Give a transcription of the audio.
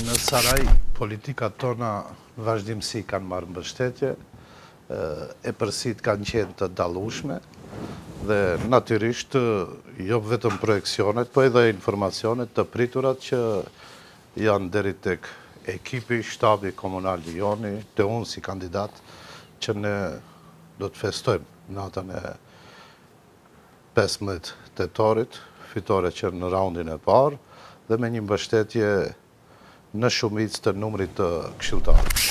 Në Saraj, politikat tona vazhdimësi kanë marrë mbështetje, epërsitë kanë qenë të dallueshme dhe natyrisht jo vetëm projeksionet, po edhe informacionet të prurat që janë deri tek ekipi, shtabi komunal i joni, te unë si kandidat që ne do të festojmë natën e pesëmbëdhjetë tetorit, fitore që në raundin e parë dhe me një mbështetje në shumicë të numrit të këshilltarëve.